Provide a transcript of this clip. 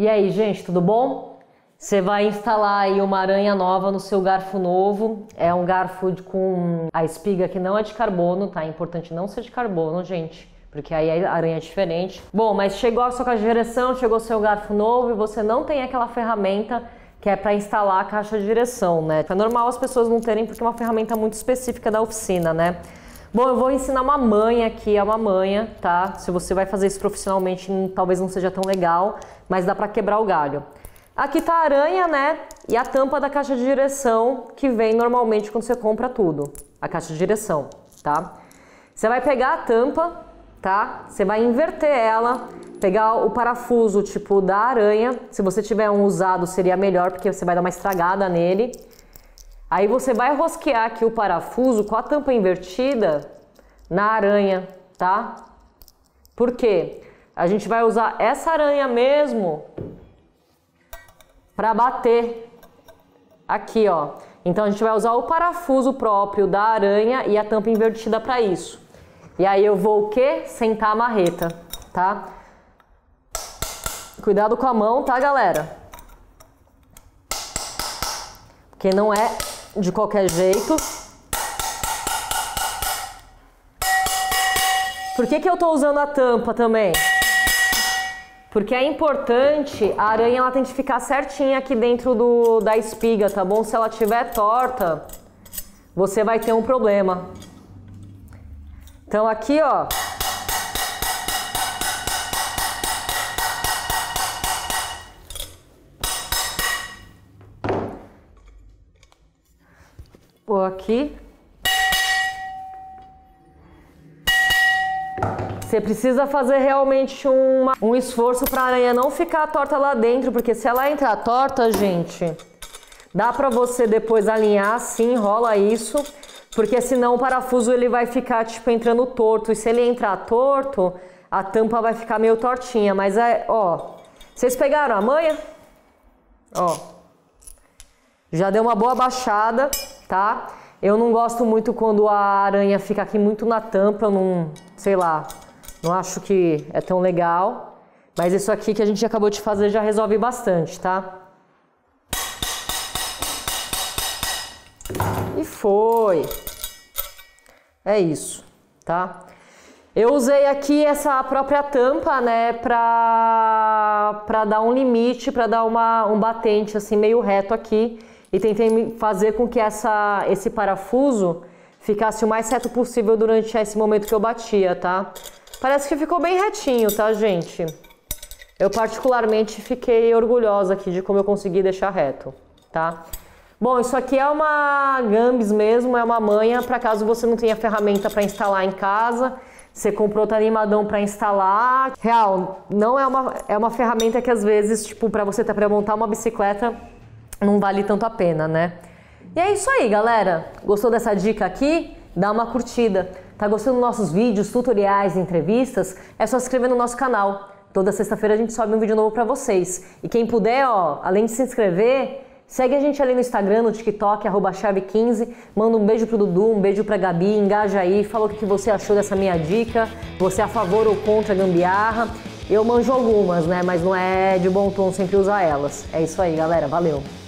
E aí, gente, tudo bom? Você vai instalar aí uma aranha nova no seu garfo novo. É um garfo com a espiga que não é de carbono, tá? É importante não ser de carbono, gente. Porque aí a aranha é diferente. Bom, mas chegou a sua caixa de direção, chegou o seu garfo novo e você não tem aquela ferramenta que é para instalar a caixa de direção, né? É normal as pessoas não terem porque é uma ferramenta muito específica da oficina, né? Bom, eu vou ensinar uma manha aqui, é uma manha, tá? Se você vai fazer isso profissionalmente, talvez não seja tão legal, mas dá para quebrar o galho. Aqui tá a aranha, né? E a tampa da caixa de direção que vem normalmente quando você compra tudo. A caixa de direção, tá? Você vai pegar a tampa, tá? Você vai inverter ela, pegar o parafuso tipo da aranha. Se você tiver um usado seria melhor porque você vai dar uma estragada nele. Aí você vai rosquear aqui o parafuso com a tampa invertida na aranha, tá? Por quê? A gente vai usar essa aranha mesmo para bater aqui, ó. Então a gente vai usar o parafuso próprio da aranha e a tampa invertida para isso. E aí eu vou o quê? Sentar a marreta, tá? Cuidado com a mão, tá, galera? Porque não é de qualquer jeito. Por que, que eu estou usando a tampa também? Porque é importante, a aranha ela tem que ficar certinha aqui dentro do, da espiga, tá bom? Se ela estiver torta, você vai ter um problema. Então aqui, ó, Vou aqui. Você precisa fazer realmente uma, um esforço para a aranha não ficar torta lá dentro, porque se ela entrar torta, gente, dá para você depois alinhar assim, rola isso, porque senão o parafuso ele vai ficar tipo entrando torto, e se ele entrar torto, a tampa vai ficar meio tortinha, mas é, ó, vocês pegaram a manha? Ó, já deu uma boa baixada tá? Eu não gosto muito quando a aranha fica aqui muito na tampa, eu não, sei lá, não acho que é tão legal. Mas isso aqui que a gente acabou de fazer já resolve bastante, tá? E foi. É isso, tá? Eu usei aqui essa própria tampa, né, pra, pra dar um limite, pra dar uma, um batente assim meio reto aqui e tentei fazer com que essa, esse parafuso ficasse o mais reto possível durante esse momento que eu batia, tá? Parece que ficou bem retinho, tá, gente? Eu particularmente fiquei orgulhosa aqui de como eu consegui deixar reto, tá? Bom, isso aqui é uma Gambis mesmo, é uma manha para caso você não tenha ferramenta para instalar em casa, você comprou tá animadão para instalar. Real, não é uma, é uma ferramenta que às vezes, tipo, para você tá para montar uma bicicleta, não vale tanto a pena, né? E é isso aí, galera. Gostou dessa dica aqui? Dá uma curtida. Tá gostando dos nossos vídeos, tutoriais, entrevistas? É só se inscrever no nosso canal. Toda sexta-feira a gente sobe um vídeo novo para vocês. E quem puder, ó, além de se inscrever, segue a gente ali no Instagram, no TikTok, arroba chave15. Manda um beijo pro Dudu, um beijo pra Gabi, engaja aí, fala o que você achou dessa minha dica. Você é a favor ou contra a gambiarra. Eu manjo algumas, né? Mas não é de bom tom sempre usar elas. É isso aí, galera. Valeu!